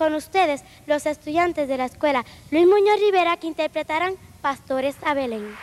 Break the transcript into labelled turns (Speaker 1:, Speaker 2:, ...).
Speaker 1: Con ustedes, los estudiantes de la escuela Luis Muñoz Rivera que interpretarán Pastores a Belén.